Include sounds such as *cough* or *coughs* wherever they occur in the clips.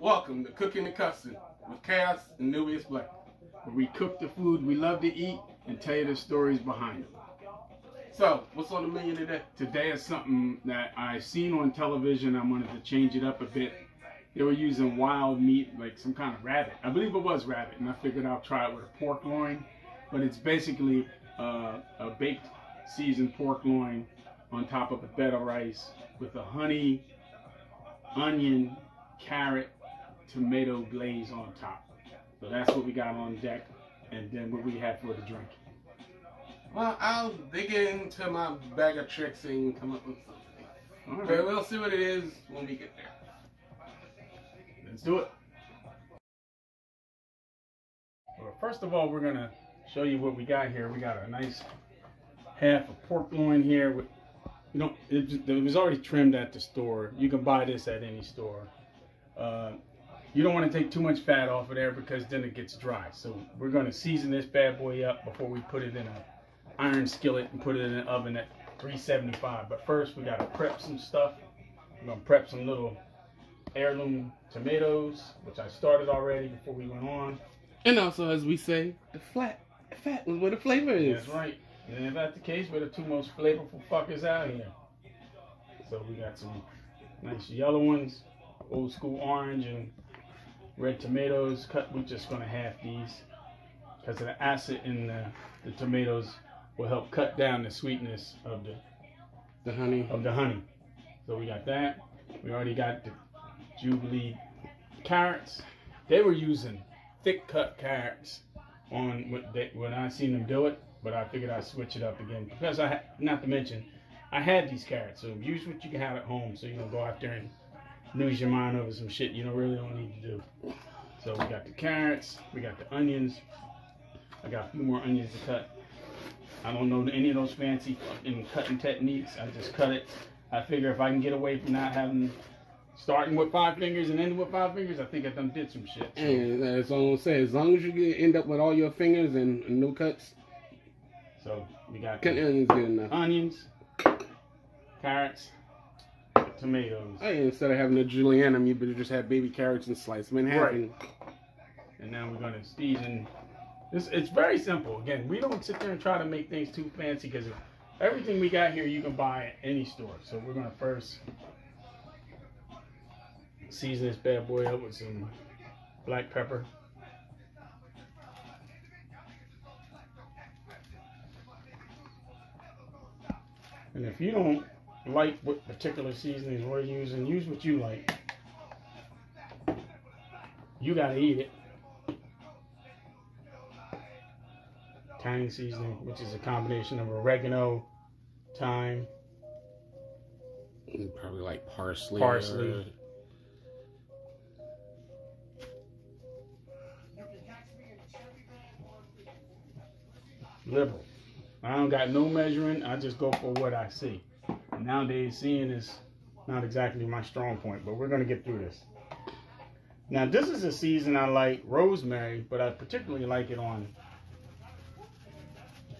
Welcome to Cooking and Cussing with Chaos and Nubius Black. where we cook the food we love to eat and tell you the stories behind it. So, what's on the menu today? Today is something that I seen on television. I wanted to change it up a bit. They were using wild meat, like some kind of rabbit. I believe it was rabbit, and I figured I'll try it with a pork loin. But it's basically uh, a baked seasoned pork loin on top of a bed of rice with a honey, onion, carrot, tomato glaze on top. So that's what we got on deck, and then what we have for the drink. Well, I'll dig into my bag of tricks and come up with something. All But we'll see what it is when we get there. let's do it. Well, first of all, we're gonna show you what we got here. We got a nice half of pork loin here. With, you know, it, it was already trimmed at the store. You can buy this at any store. Uh, you don't want to take too much fat off of there because then it gets dry. So we're gonna season this bad boy up before we put it in a iron skillet and put it in the oven at 375. But first, we gotta prep some stuff. We're gonna prep some little heirloom tomatoes, which I started already before we went on. And also, as we say, the flat fat was where the flavor is. That's right. And if that's the case, we're the two most flavorful fuckers out here. So we got some nice yellow ones, old school orange and red tomatoes. Cut. We're just gonna half these because the acid in the, the tomatoes will help cut down the sweetness of the The honey. of the honey. So we got that. We already got the julienne carrots. They were using thick cut carrots on what they, when I seen them do it, but I figured I'd switch it up again because I not to mention I had these carrots. So use what you can have at home, so you don't go out there and lose your mind over some shit you don't really don't need to do. So we got the carrots, we got the onions. I got a few more onions to cut. I don't know any of those fancy fucking cutting techniques. I just cut it. I figure if I can get away from not having starting with five fingers and ending with five fingers, I think I done did some shit. So, And that's all I'm saying. As long as you get, end up with all your fingers and, no cuts, so we got cutting onions good enough. onions, carrots, tomatoes, Hey, instead of having a julienne, you better just have baby carrots and slice them in half. Right. And, and now we're gonna season. This it's very simple. Again, we don't sit there and try to make things too fancy because everything we got here you can buy at any store. So we're gonna first season this bad boy up with some black pepper. And if you don't like what particular seasonings we're using, use what you like. You gotta eat it. Thyme seasoning, which is a combination of oregano, thyme, and probably like parsley. Parsley. or- liberal. I don't got no measuring. I just go for what I see. Nowadays, seeing is not exactly my strong point, but we're gonna get through this. Now, this is a season I like rosemary, but I particularly like it on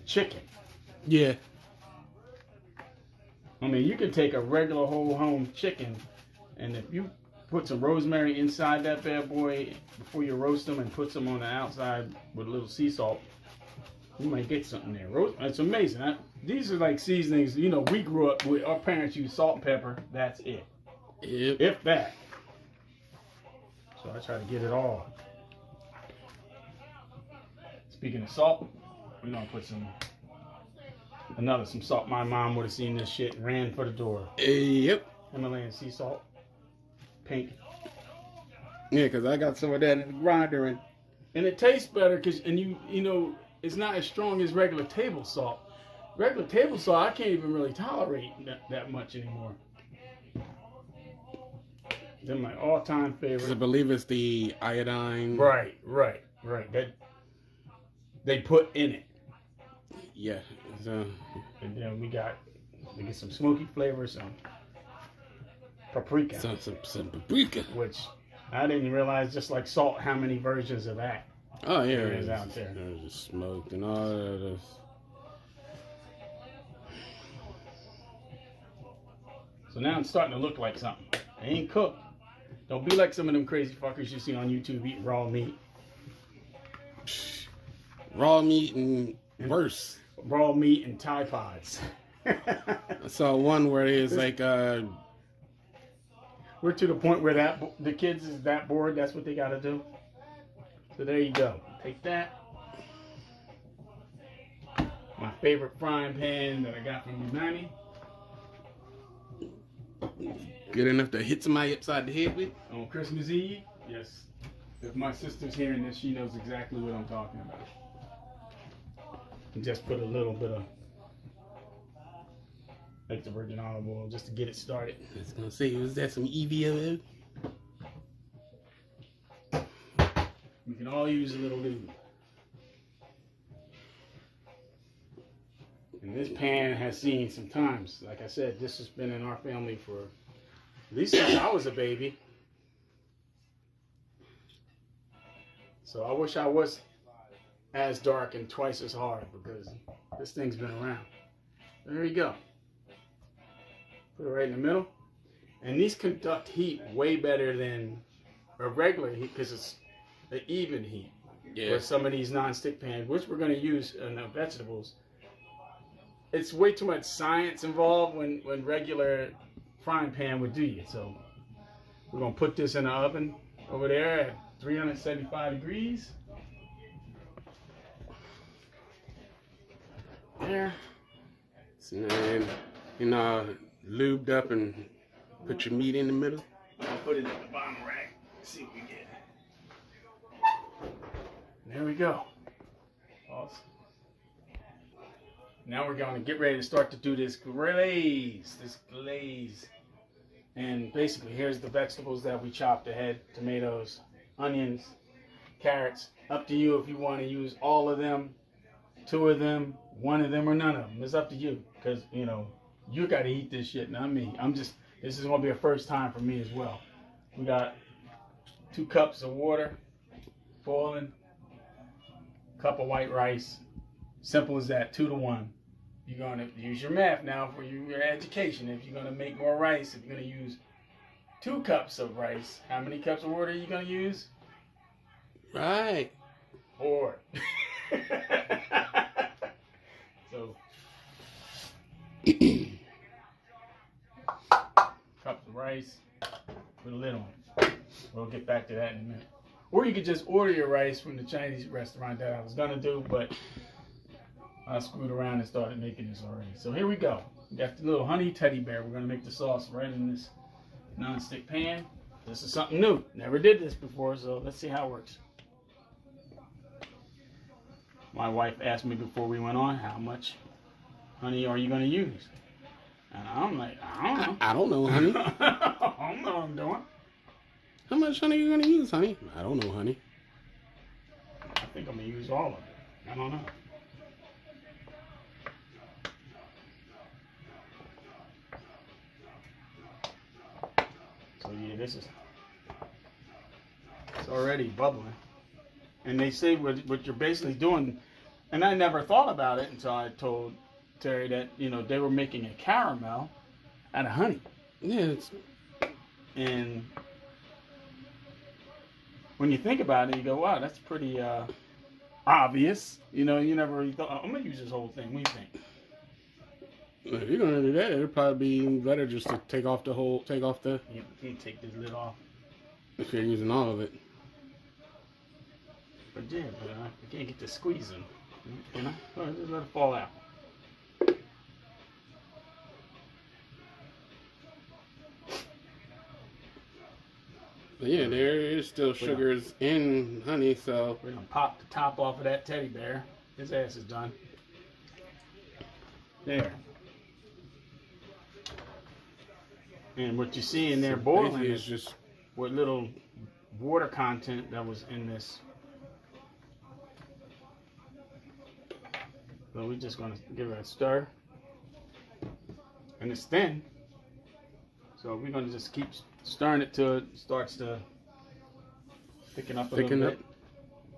chicken. Yeah. I mean, you can take a regular whole home chicken, and if you put some rosemary inside that bad boy before you roast them and put some on the outside with a little sea salt, you might get something there. Rose, it's amazing. I, these are like seasonings. You know, we grew up with our parents use salt and pepper. That's it, Yep. if that. So I try to get it all. Speaking of salt, we're gonna put some another some salt. My mom would have seen this shit and ran for the door. Yep. Himalayan sea salt, pink, Yeah, because I got some of that in the grinder and and it tastes better because and you you know it's not as strong as regular table salt. Regular table saw, I can't even really tolerate that, that much anymore. They're my all-time 'cause I believe it's the iodine. Right, right, right. That they put in it, Yeah. So, uh, and then we got we get some smoky flavor, some paprika, some, some, some paprika. which I didn't realize. Just like salt, how many versions of that? Oh, yeah. There is out there. There's the smoked and all that. So now it's starting to look like something. It ain't cooked. Don't be like some of them crazy fuckers you see on YouTube eating raw meat. Raw meat and worse. Raw meat and Tide Pods. I saw one where it's like uh We're to the point where that the kids is that bored. That's what they got to do. So there you go. Take that. My favorite frying pan that I got from Unani. Good enough to hit somebody upside the head with. on Christmas Eve. Yes. If my sister's hearing this, she knows exactly what I'm talking about. And just put a little bit of extra virgin olive oil just to get it started. I was gonna say, was that some E EVO? We can all use a little lube. And this pan has seen some times. Like I said, this has been in our family for at least since I was a baby. So I wish I was as dark and twice as hard because this thing's been around. There you go. Put it right in the middle. And these conduct heat way better than a regular heat because it's an even heat Yeah. for some of these non-stick pans, which we're going to use in the vegetables. It's way too much science involved when, when regular frying pan would do you. So we're going to put this in the oven over there at 375 degrees. There. And then, you know, lubed up and put your meat in the middle. I'll put it in the bottom rack. See what we get. There we go. Awesome. Now we're going to get ready to start to do this glaze. This glaze. And basically, here's the vegetables that we chopped ahead tomatoes, onions, carrots. Up to you if you want to use all of them, two of them, one of them, or none of them. It's up to you. Because, you know, you got to eat this shit, not me. I'm just, this is going to be a first time for me as well. We got two cups of water boiling, cup of white rice. Simple as that, two to one. You're going to use your math now for your education. If you're going to make more rice, if you're going to use two cups of rice, how many cups of water are you going to use? Right. Four. *laughs* so, *coughs* cups of rice, put a lid on. We'll get back to that in a minute. Or you could just order your rice from the Chinese restaurant that I was gonna do, but I screwed around and started making this already. So here we go. We got the little honey teddy bear. We're gonna make the sauce right in this non-stick pan. This is something new. Never did this before, so let's see how it works. My wife asked me before we went on, how much honey are you gonna use? And I'm like, I don't know. I don't know, honey. *laughs* I don't know what I'm doing. How much honey are you gonna use, honey? I don't know, honey. I think I'm gonna use all of it. I don't know. Yeah, this is it's already bubbling. And they say what, what you're basically doing, and I never thought about it until I told Terry that you know they were making a caramel out of honey. Yeah, it's And when you think about it, you go, wow, that's pretty uh, obvious. You know, you never really thought, I'm going to use this whole thing. What do you think? If you're gonna do that, it'd probably be better just to take off the whole, take off the You, you take this lid off. if you're using all of it. But yeah, but uh, I can't get the squeezing. All right, just let it fall out. But yeah, there is still sugars in honey, so We're to pop the top off of that teddy bear. His ass is done. There. And what you see in there boiling is just what little water content that was in this. So we're just gonna give it a stir. And it's thin. So we're gonna just keep stirring it till it starts to thicken up a Thicken little up.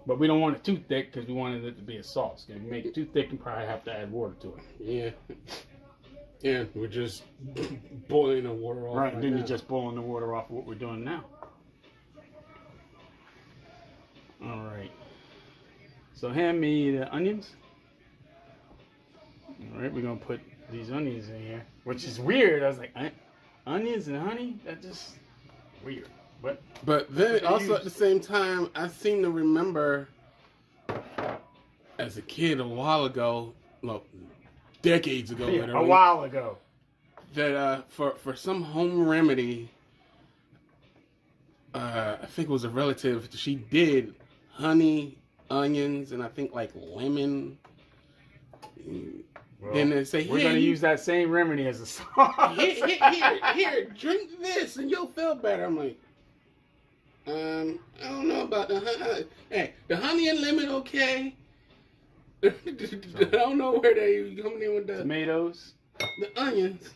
But we don't want it too thick because we wanted it to be a sauce. If we make it too thick, we probably have to add water to it. yeah, yeah, we're just boiling the water off. Right, then you're just boiling the water off what we're doing now. All right. So hand me the onions. All right, we're gonna put these onions in here, which is weird. I was like, eh, onions and honey? That just weird. But but then also at the same time, I seem to remember as a kid a while ago. Well, decades ago, yeah, a while ago. that uh, for for some home remedy, uh, I think it was a relative. She did honey, onions, and I think like lemon. Well, Then they say, we're gonna use that same remedy as a sauce. *laughs* here, here, here, here, drink this and you'll feel better. I'm like, um, I don't know about the honey. Hey, the honey and lemon, okay. *laughs* I don't know where they coming in with the, Tomatoes. the onions.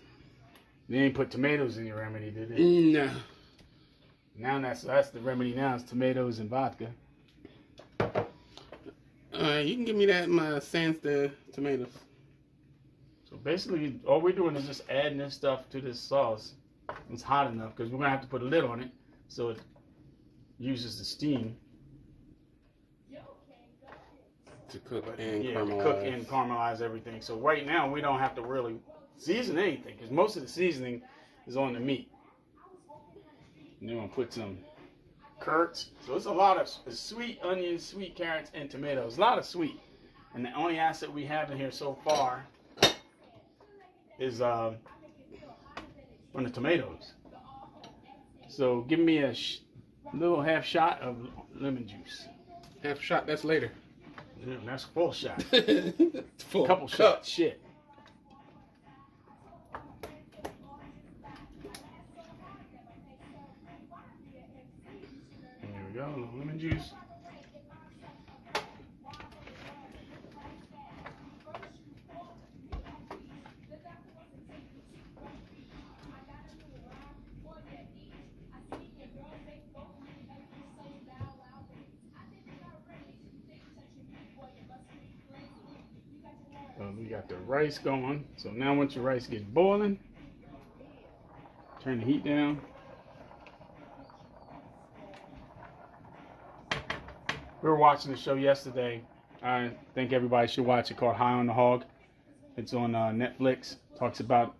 They ain't put tomatoes in your remedy, did they? No. Now that's that's the remedy. Now is tomatoes and vodka. Uh, you can give me that my sans the tomatoes. So basically, all we're doing is just adding this stuff to this sauce. It's hot enough because we're gonna have to put a lid on it so it uses the steam. To cook and yeah, to caramelize. cook and caramelize everything. So right now we don't have to really season anything because most of the seasoning is on the meat. And then we'll put some curds. So it's a lot of sweet onions, sweet carrots, and tomatoes. A lot of sweet. And the only asset we have in here so far is uh, from the tomatoes. So give me a sh- little half shot of lemon juice. Half shot, that's later. Yeah, that's a full shot. *laughs* Full couple cup. shots. Shit. There we go. a little Lemon juice. The rice going. So now once your rice gets boiling, turn the heat down. We were watching the show yesterday. I think everybody should watch it called High on the Hog. It's on uh, Netflix. Talks about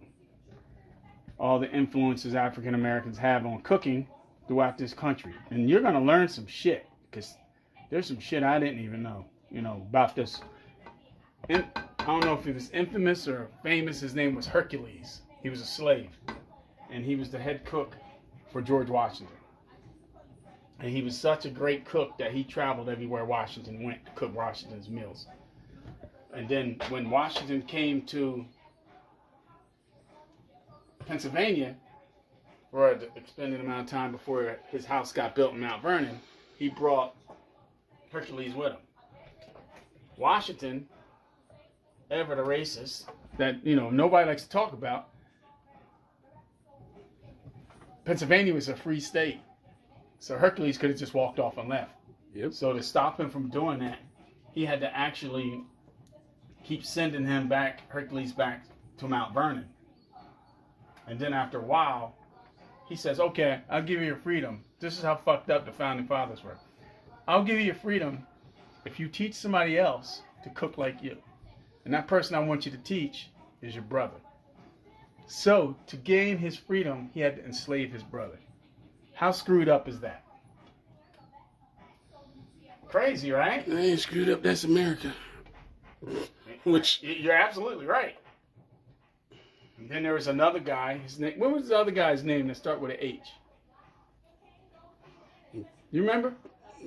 all the influences African Americans have on cooking throughout this country. And you're going to learn some shit because there's some shit I didn't even know, you know, about this I don't know if he was infamous or famous. His name was Hercules. He was a slave, and he was the head cook for George Washington. And he was such a great cook that he traveled everywhere Washington went to cook Washington's meals. And then when Washington came to Pennsylvania for an extended amount of time before his house got built in Mount Vernon, he brought Hercules with him. Washington ever the racist that you know nobody likes to talk about. Pennsylvania was a free state, so Hercules could have just walked off and left. Yep. So to stop him from doing that, he had to actually keep sending him back, Hercules back to Mount Vernon. And then after a while, he says, "Okay, I'll give you your freedom." This is how fucked up the founding fathers were. I'll give you your freedom if you teach somebody else to cook like you. And that person I want you to teach is your brother. So, to gain his freedom, he had to enslave his brother. How screwed up is that? Crazy, right? I ain't screwed up. That's America. Which You're absolutely right. And then there was another guy. His name. What was the other guy's name that start with an H? You remember?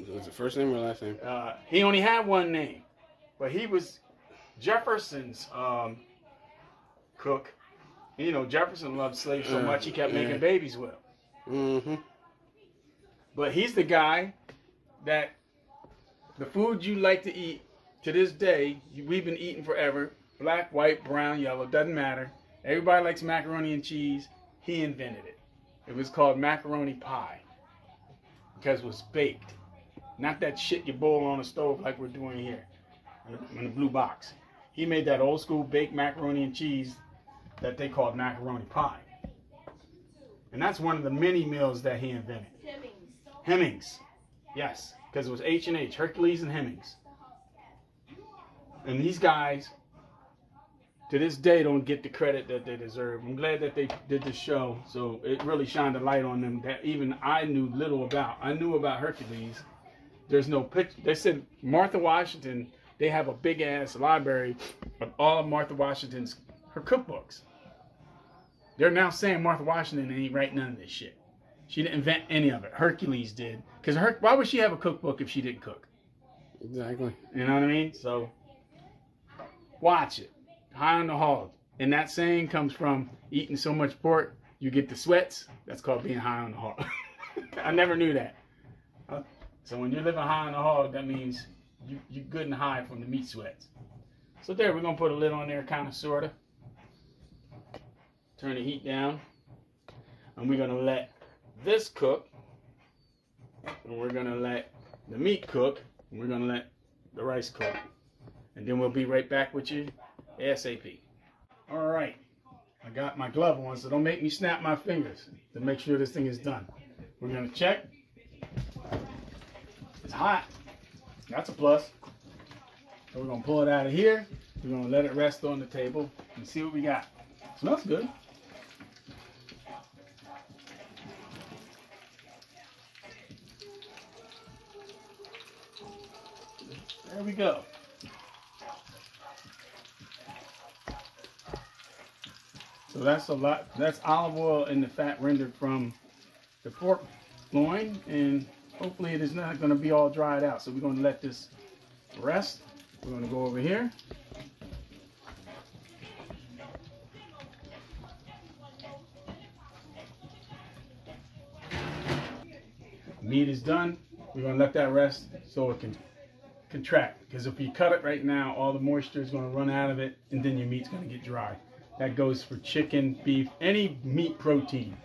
was it first name or last name? Uh, he only had one name, but he was Jefferson's um, cook. You know, Jefferson loved slaves so much he kept making babies with them. Mm-hmm. But he's the guy that the food you like to eat to this day, we've been eating forever. Black, white, brown, yellow, doesn't matter. Everybody likes macaroni and cheese. He invented it. It was called macaroni pie because it was baked. Not that shit you boil on a stove like we're doing here in the blue box. He made that old school baked macaroni and cheese that they called macaroni pie. And that's one of the many meals that he invented. Hemings. Yes. because it was H and H, Hercules and Hemmings. And these guys, to this day, don't get the credit that they deserve. I'm glad that they did the show, so it really shined a light on them that even I knew little about. I knew about Hercules. There's no picture. They said Martha Washington. They have a big ass library of all of Martha Washington's her cookbooks. They're now saying Martha Washington ain't write none of this shit. She didn't invent any of it. Hercules did. Because her, why would she have a cookbook if she didn't cook? Exactly. You know what I mean? So watch it. High on the hog. And that saying comes from eating so much pork, you get the sweats. That's called being high on the hog. *laughs* I never knew that. So when you're living high on the hog, that means you, you're good and high from the meat sweats. So there, we're going to put a lid on there, kind of, sort of. Turn the heat down. And we're going to let this cook. And we're going to let the meat cook. And we're going to let the rice cook. And then we'll be right back with you ASAP. All right. I got my glove on, so don't make me snap my fingers to make sure this thing is done. We're going to check. It's hot. That's a plus. So we're to pull it out of here. We're to let it rest on the table and see what we got. Smells good. There we go. So that's a lot. That's olive oil and the fat rendered from the pork loin, and hopefully it is not going to be all dried out. So we're going to let this rest. We're going to go over here. Meat is done. We're going to let that rest so it can contract. Because if you cut it right now, all the moisture is going to run out of it, and then your meat's going to get dry. That goes for chicken, beef, any meat protein.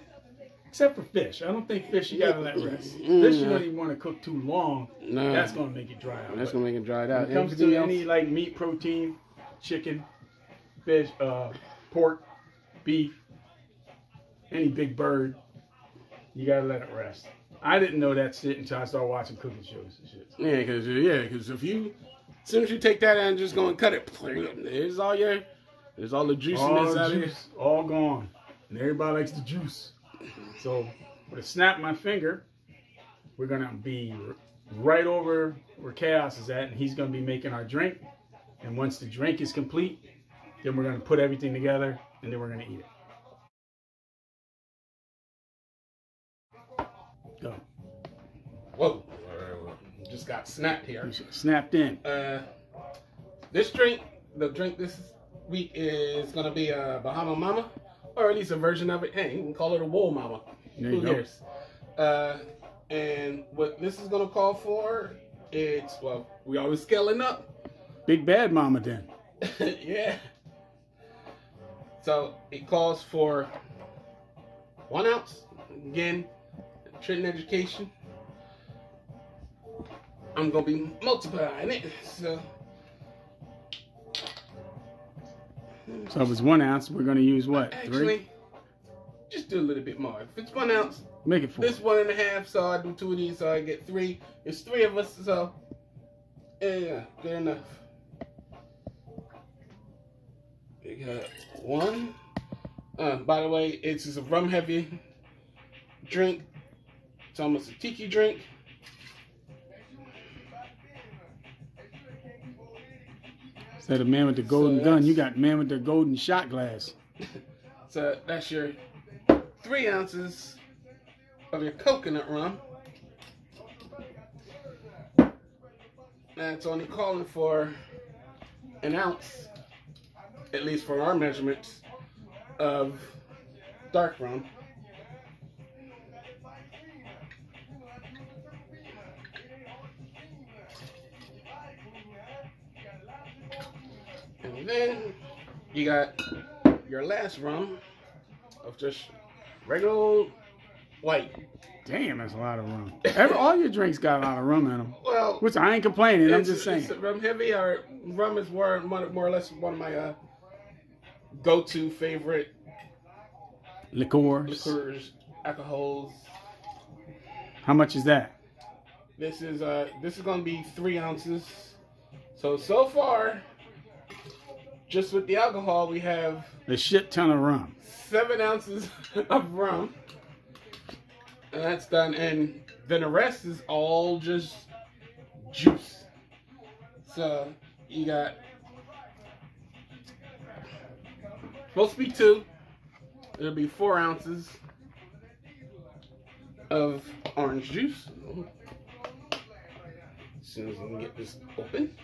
Except for fish. I don't think fish you gotta let rest. Mm, Fish you don't even want to cook too long. No. That's gonna make it dry out. That's gonna make it when out. it comes to else- any like meat protein, chicken, fish, uh, pork, beef, any big bird, you gotta let it rest. I didn't know that shit until I started watching cooking shows and shit. Yeah, because yeah, because if you, as soon as you take that out and just go and cut it, there's all your, there's all the juiciness all the out of it. all gone. And everybody likes the juice. So with a snap of my finger, we're gonna be right over where chaos is at, and he's gonna be making our drink. And once the drink is complete, then we're gonna put everything together, and then we're gonna eat it. Go. Whoa, just got snapped here. Snapped in. Uh, this drink, the drink this week is gonna be a Bahama Mama, or at least a version of it. Hey, you can call it a Whoa Mama. There you Who go. cares? Uh, and what this is gonna call for, it's well, we always scaling up. Big bad mama then. *laughs* yeah. So it calls for one ounce. Again, Trenton Education. I'm gonna be multiplying it. So So if it's one ounce, we're gonna use what? Three? actually, just do a little bit more. If it's one ounce, Make it four. this one and a half. So I do two of these, so I get three. It's three of us, so yeah, good enough. We got one. Uh, by the way, it's a rum heavy drink. It's almost a tiki drink. Instead of man with the golden So gun, you got man with the golden shot glass. So that's your three ounces of your coconut rum. That's only calling for an ounce, at least for our measurements, of dark rum. Then you got your last rum of just regular old white. Damn, that's a lot of rum. Every, all your drinks got a lot of rum in them. Well, Which I ain't complaining. I'm just saying. rum heavy or rum is more, more, more or less one of my uh, go-to favorite Liqueurs. liqueurs, alcohols. How much is that? This is uh this is gonna be three ounces. So so far, just with the alcohol, we have A shit ton of rum. seven ounces *laughs* of rum. And that's done. And then the rest is all just juice. So you got supposed to be two. It'll be four ounces of orange juice. As soon as I can get this open.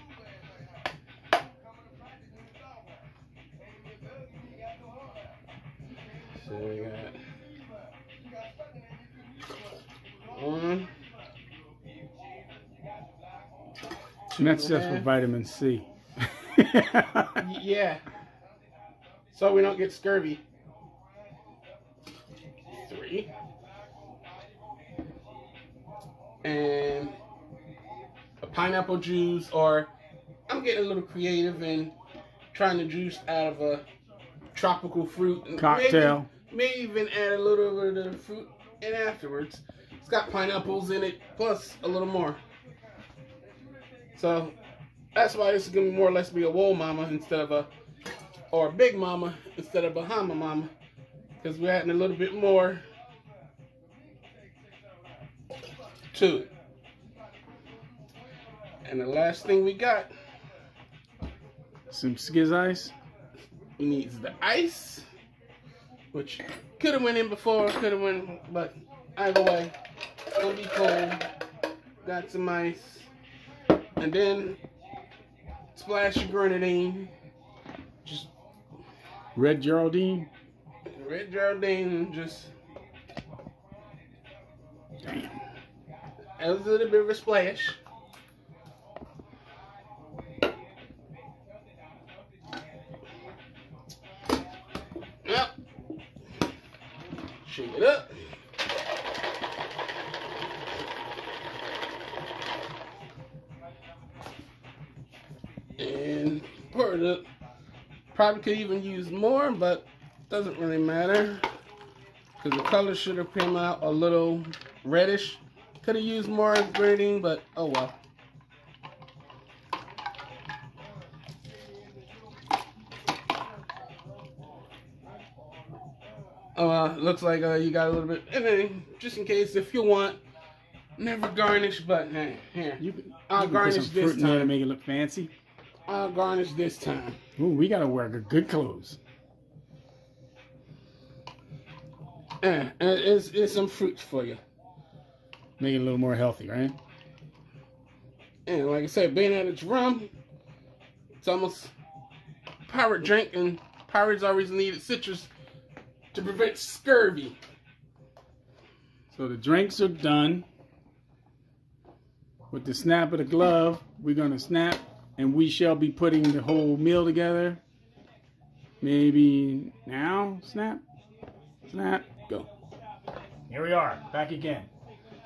So we got. And that's just for vitamin C. Yeah. So we don't get scurvy. Three. And a pineapple juice, or I'm getting a little creative and trying to juice out of a tropical fruit. Cocktail. May even add a little bit of the fruit in afterwards. It's got pineapples in it, plus a little more. So that's why this is gonna more or less be a whoa mama instead of a or a big mama instead of a Bahama mama. Because we're adding a little bit more to it. And the last thing we got Some skiz ice. needs the ice, which could have went in before, could have went, but either way, it's gonna be cold. Got some ice, and then splash of grenadine, just Red Geraldine. red Geraldine, just Damn. a little bit of a splash. Probably could even use more, but doesn't really matter. Because the color should have came out a little reddish. Could have used more grading, but oh well. Uh, looks like uh, you got a little bit, and then just in case, if you want, never garnish, but hey, here, You can, I'll you garnish this in to time. make it look fancy. I'll garnish this time. Ooh, we gotta wear good, clothes. Eh, and it's, it's some fruits for you. Make it a little more healthy, right? And like I said, being that it's rum, it's almost pirate drink, and pirates always needed citrus to prevent scurvy. So the drinks are done. With the snap of the glove, we're gonna snap and we shall be putting the whole meal together. Maybe now, snap, snap, go. Here we are, back again.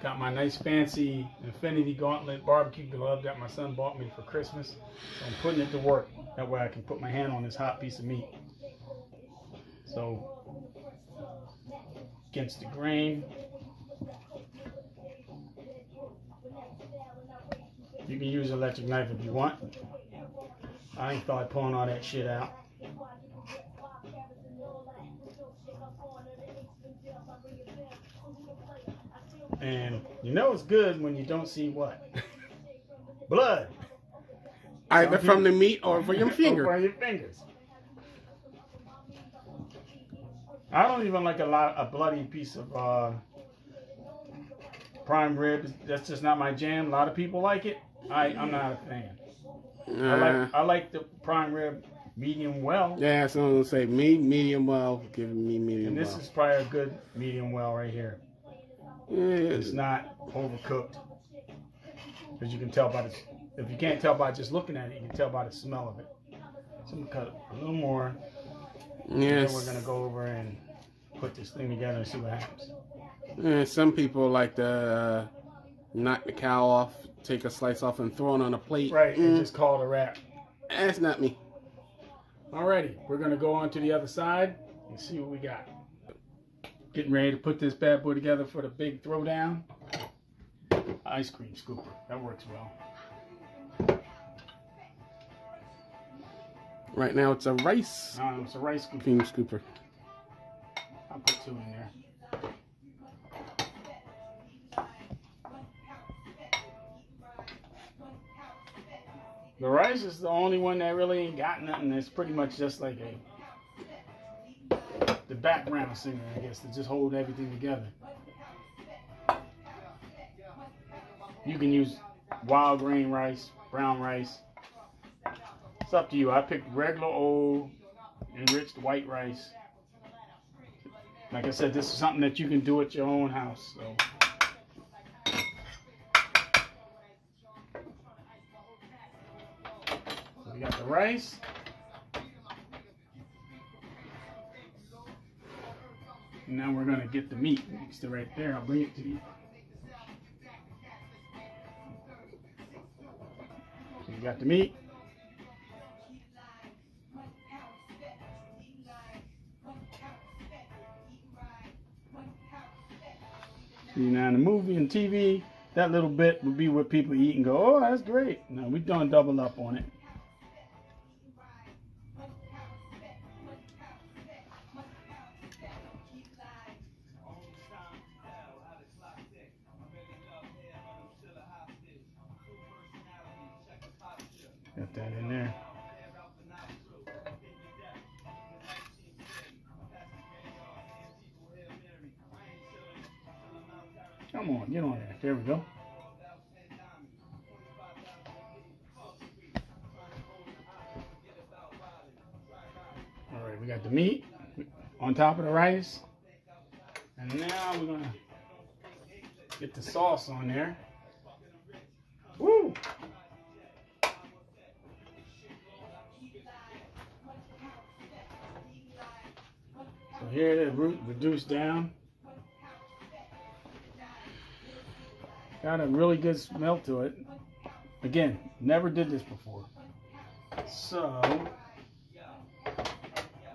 Got my nice fancy Infinity Gauntlet barbecue glove that my son bought me for Christmas. So I'm putting it to work. That way I can put my hand on this hot piece of meat. So, against the grain, You can use an electric knife if you want. I ain't thought pulling all that shit out. And you know it's good when you don't see what? *laughs* Blood. Either from the meat or from your *laughs* finger. from your fingers. I don't even like a lot a bloody piece of uh, prime rib. That's just not my jam. A lot of people like it. I I'm not a fan. I like I like the prime rib medium well, yeah, so I'm gonna say me medium well. Give me medium and this well. is probably a good medium well right here. Yeah, It's not overcooked, because you can tell by the. If you can't tell by just looking at it, you can tell by the smell of it. So I'm gonna cut a little more. and yes. Then we're gonna go over and put this thing together and see what happens. Yeah, some people like to uh, knock the cow off, take a slice off, and throw it on a plate. Right, and Mm, just call it a wrap. that's not me. Alrighty, we're gonna go on to the other side and see what we got. Getting ready to put this bad boy together for the big throwdown. ice cream scooper. That works well. Right now it's a rice Um, it's a rice scooper. cream scooper. I'll put two in there. The rice is the only one that really ain't got nothing. It's pretty much just like a the background singer, I guess, to just hold everything together. You can use wild grain rice, brown rice. It's up to you. I picked regular old enriched white rice. Like I said, this is something that you can do at your own house. So. We got the rice. Now we're gonna get the meat mixed it right there. I'll bring it to you. So we got the meat. See now in the movie and TV, that little bit would be what people eat and go, oh, that's great. No, we done double up on it. Top of the rice. And now we're gonna get the sauce on there. Woo! So here it is, root reduced down. Got a really good smell to it. Again, never did this before. So,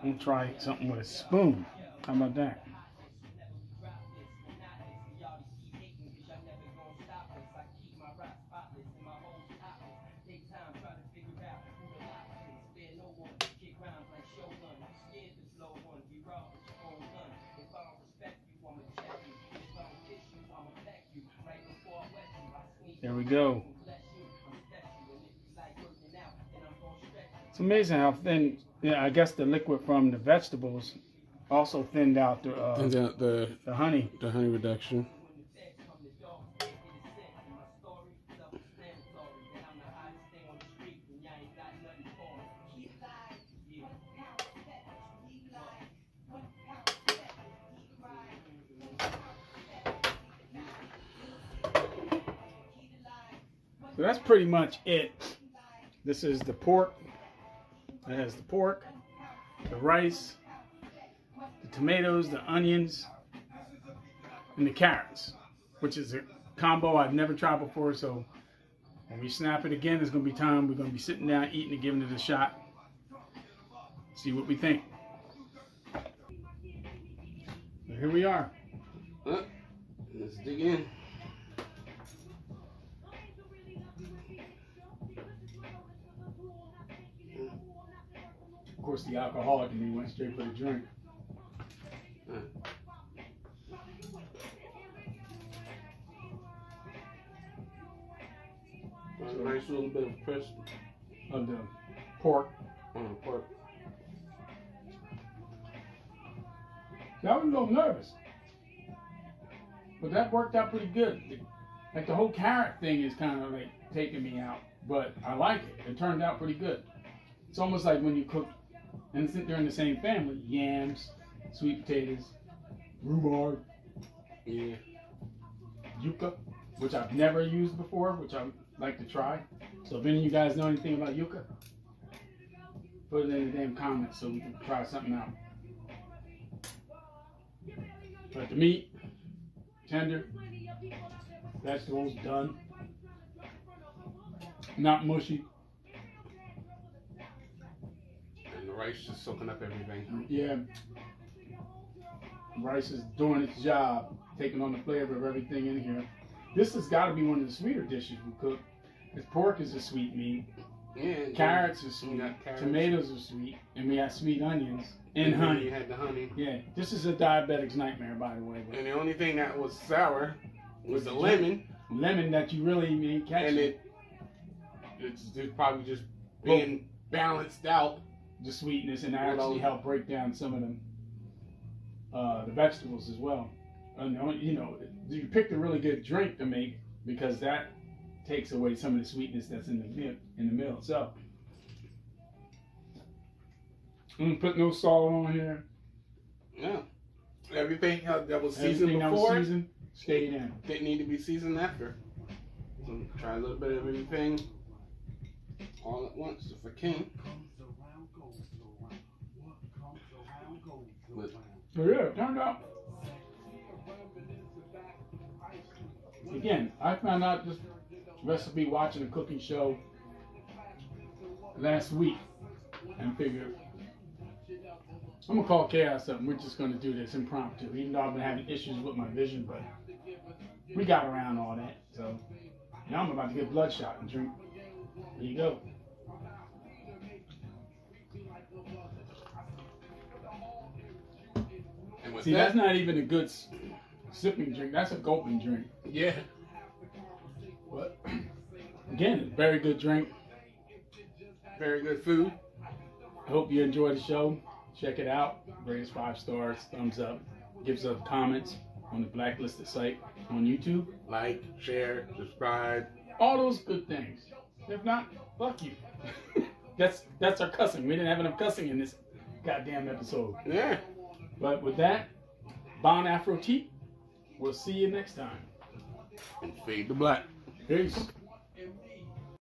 I'm gonna try something with a spoon. How about that? There we go. It's amazing how thin. Yeah, I guess the liquid from the vegetables also thinned out the uh, And the, the the honey. the honey reduction. So that's pretty much it. This is the pork. That has the pork, the rice, the tomatoes, the onions, and the carrots, which is a combo I've never tried before. So when we snap it again, it's going to be time. We're going to be sitting down, eating and giving it a shot. See what we think. Here we are. Uh, let's dig in. Of course, the alcoholic in me went straight for the drink. Uh, a nice little bit of crisp Of the pork. on the pork. See, I was a little nervous. But that worked out pretty good. Like the whole carrot thing is kind of like taking me out. But I like it. It turned out pretty good. It's almost like when you cook, and they're in the same family yams, sweet potatoes, rhubarb, Yeah. yucca, which I've never used before, which I'd like to try. So if any of you guys know anything about yucca, put it in the damn comments so we can try something out. But the meat, tender, vegetables done, not mushy. And the rice is soaking up everything. Yeah, rice is doing its job, taking on the flavor of everything in here. this has got to be one of the sweeter dishes we cook. Because pork is a sweet meat, Yeah. carrots are sweet, carrots. tomatoes are sweet, and we got sweet onions and And honey. You had the honey. Yeah, this is a diabetic's nightmare, by the way. But And the only thing that was sour was the lemon, lemon that you really ain't catching. and it it's just probably just being balanced out. The sweetness and actually help break down some of them uh, the vegetables as well. And you know, you picked a really good drink to make because that takes away some of the sweetness that's in the meal in the meal itself. I'm gonna put no salt on here. Yeah. Everything uh, that was seasoned Everything was before seasoned stayed in. didn't need to be seasoned after. So try a little bit of everything all at once if I can. But So yeah, it turned out. Again, I found out this recipe watching a cooking show last week and figured I'm gonna call chaos up we're just gonna do this impromptu. Even though I've been having issues with my vision, but we got around all that. So now I'm about to get bloodshot and drink. Here you go. And with See, that, that's not even a good sipping drink. That's a gulping drink. yeah. But again, very good drink. Very good food. I hope you enjoy the show. Check it out. Rate us five stars, thumbs up. Gives us comments on the blacklisted site on YouTube. Like, share, subscribe. All those good things. If not, fuck you. *laughs* that's that's our cussing. We didn't have enough cussing in this goddamn episode. Yeah. But with that, Bon Afro Tea. We'll see you next time. And fade the black. Peace.